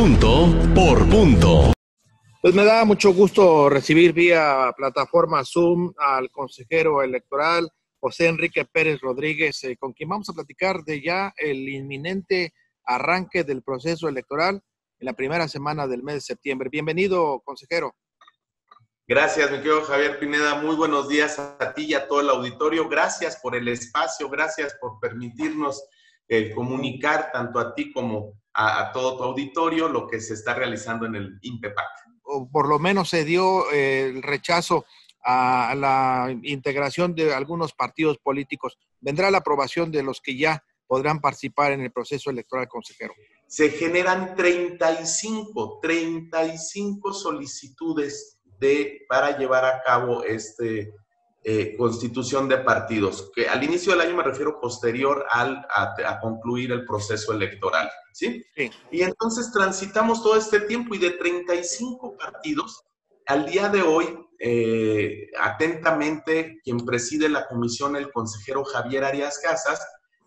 punto por punto. Pues me da mucho gusto recibir vía plataforma Zoom al consejero electoral José Enrique Pérez Rodríguez, eh, con quien vamos a platicar de ya el inminente arranque del proceso electoral en la primera semana del mes de septiembre. Bienvenido, consejero. Gracias, mi querido Javier Pineda. Muy buenos días a ti y a todo el auditorio. Gracias por el espacio, gracias por permitirnos eh, comunicar tanto a ti como a, todo tu auditorio lo que se está realizando en el INPEPAC. O por lo menos se dio eh, el rechazo a la integración de algunos partidos políticos. ¿Vendrá la aprobación de los que ya podrán participar en el proceso electoral, consejero? Se generan 35, 35 solicitudes de, para llevar a cabo este, eh, constitución de partidos, que al inicio del año me refiero posterior al, a, concluir el proceso electoral, ¿sí? Y entonces transitamos todo este tiempo y de 35 partidos, al día de hoy, eh, atentamente, quien preside la comisión, el consejero Javier Arias Casas,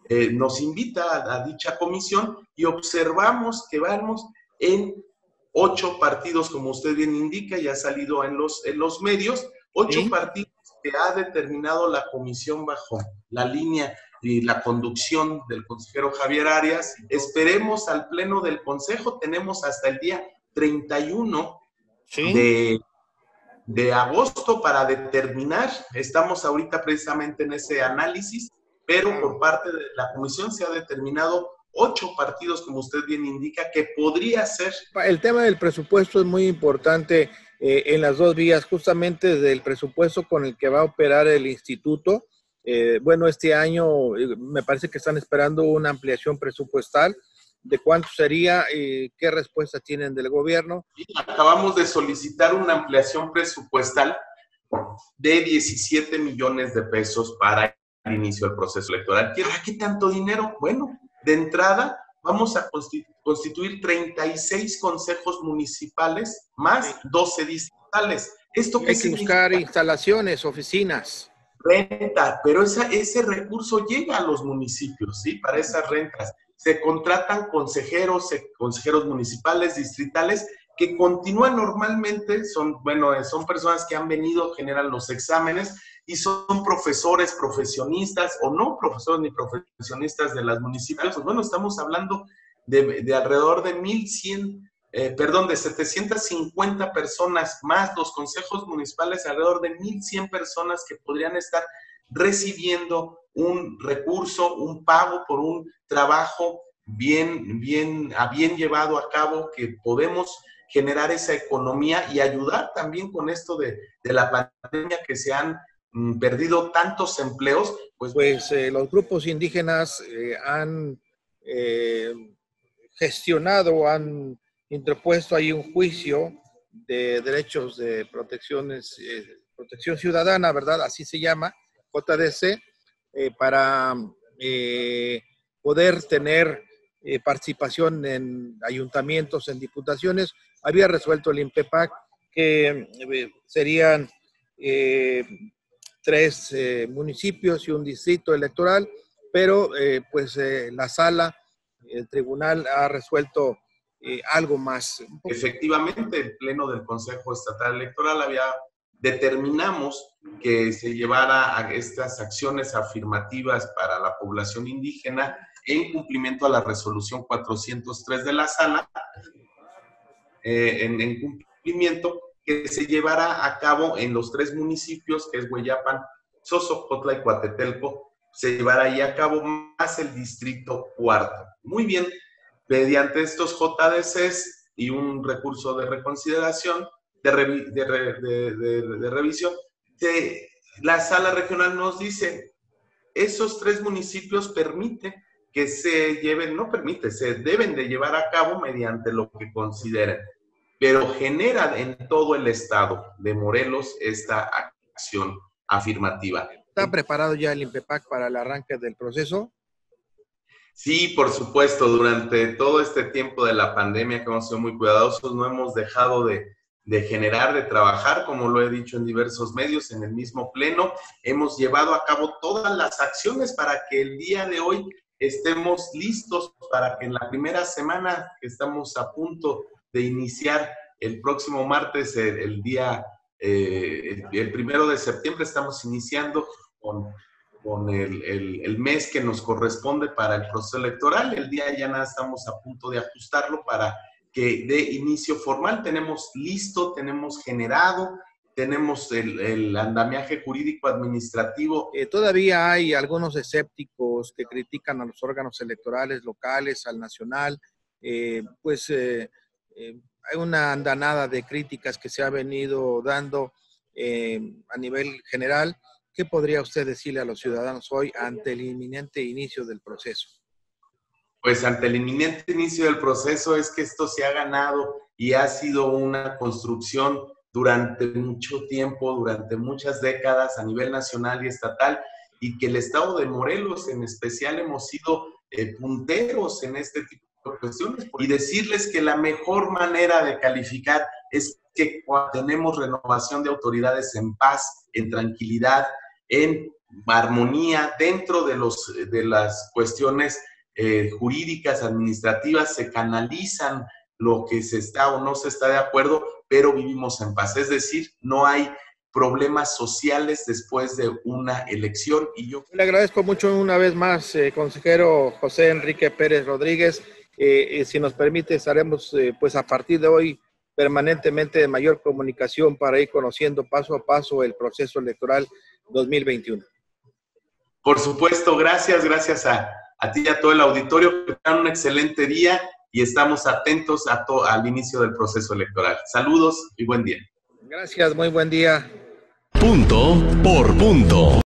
eh, nos invita a, a, dicha comisión y observamos que vamos en ocho partidos, como usted bien indica, ya ha salido en los, en los medios, ocho partidos que ha determinado la comisión bajo la línea y la conducción del consejero Javier Arias. Esperemos al pleno del consejo, tenemos hasta el día 31 de, de agosto para determinar, estamos ahorita precisamente en ese análisis, pero por parte de la comisión se ha determinado ocho partidos, como usted bien indica, que podría ser. El tema del presupuesto es muy importante eh, en las dos vías, justamente del presupuesto con el que va a operar el instituto. Eh, bueno, este año eh, me parece que están esperando una ampliación presupuestal. ¿De cuánto sería? ¿Qué respuesta tienen del gobierno? acabamos de solicitar una ampliación presupuestal de 17 millones de pesos para el inicio del proceso electoral. ¿Qué tanto dinero? Bueno, de entrada, vamos a constituir 36 consejos municipales más 12 distritales. ¿Esto Hay que buscar instalaciones, oficinas. Renta, pero ese recurso llega a los municipios, ¿sí? Para esas rentas. Se contratan consejeros, consejeros municipales, distritales, que continúan normalmente, son, bueno, son personas que han venido, generan los exámenes, y son profesores, profesionistas o no profesores ni profesionistas de las municipios, pues bueno, estamos hablando de, alrededor de 1.100, eh, perdón, de 750 personas más los consejos municipales, alrededor de 1.100 personas que podrían estar recibiendo un recurso, un pago por un trabajo bien, bien, a bien llevado a cabo, que podemos generar esa economía y ayudar también con esto de, de la pandemia que se han Mm, perdido tantos empleos, pues... Pues eh, los grupos indígenas eh, han eh, gestionado, han interpuesto ahí un juicio de derechos de protecciones, protección ciudadana, ¿verdad? Así se llama, JDC, para poder tener participación en ayuntamientos, en diputaciones. Había resuelto el INPEPAC que serían tres eh, municipios y un distrito electoral, pero eh, pues eh, la sala, el tribunal ha resuelto algo más. Efectivamente, el Pleno del Consejo Estatal Electoral había determinamos que se llevara a estas acciones afirmativas para la población indígena en cumplimiento a la resolución 403 de la sala, en, en cumplimiento que se llevará a cabo en los tres municipios, que es Hueyapan, Sosocotla y Coatetelco, se llevará ahí a cabo más el distrito cuarto. Muy bien, mediante estos JDCs y un recurso de reconsideración, de, de, revisión, la sala regional nos dice, esos tres municipios permiten que se lleven, no permite, se deben de llevar a cabo mediante lo que consideren pero genera en todo el estado de Morelos esta acción afirmativa. ¿Está preparado ya el INPEPAC para el arranque del proceso? Sí, por supuesto. Durante todo este tiempo de la pandemia que hemos sido muy cuidadosos, no hemos dejado de, de generar, de trabajar, como lo he dicho en diversos medios, en el mismo pleno. Hemos llevado a cabo todas las acciones para que el día de hoy estemos listos para que en la primera semana que estamos a punto de iniciar el próximo martes, el, día, eh, el, primero de septiembre, estamos iniciando con, con el, el, mes que nos corresponde para el proceso electoral. El día ya nada estamos a punto de ajustarlo para que dé inicio formal. Tenemos listo, tenemos generado tenemos el, andamiaje jurídico administrativo. Eh, todavía hay algunos escépticos que critican a los órganos electorales locales, al nacional. Eh, pues eh, hay una andanada de críticas que se ha venido dando a nivel general. ¿Qué podría usted decirle a los ciudadanos hoy ante el inminente inicio del proceso? Pues ante el inminente inicio del proceso es que esto se ha ganado y ha sido una construcción durante mucho tiempo, durante muchas décadas a nivel nacional y estatal, y que el estado de Morelos en especial hemos sido eh, punteros en este tipo de cuestiones. Y decirles que la mejor manera de calificar es que cuando tenemos renovación de autoridades en paz, en tranquilidad, en armonía, dentro de, los, de las cuestiones eh, jurídicas, administrativas, se canalizan lo que se está o no se está de acuerdo, pero vivimos en paz. Es decir, no hay problemas sociales después de una elección. Y yo le agradezco mucho una vez más, eh, consejero José Enrique Pérez Rodríguez. Eh, eh, si nos permite, estaremos pues a partir de hoy permanentemente de mayor comunicación para ir conociendo paso a paso el proceso electoral 2021. Por supuesto, gracias, gracias a, a ti y a todo el auditorio. Que tengan un excelente día y estamos atentos a al inicio del proceso electoral. Saludos y buen día. Gracias, muy buen día. Punto por punto.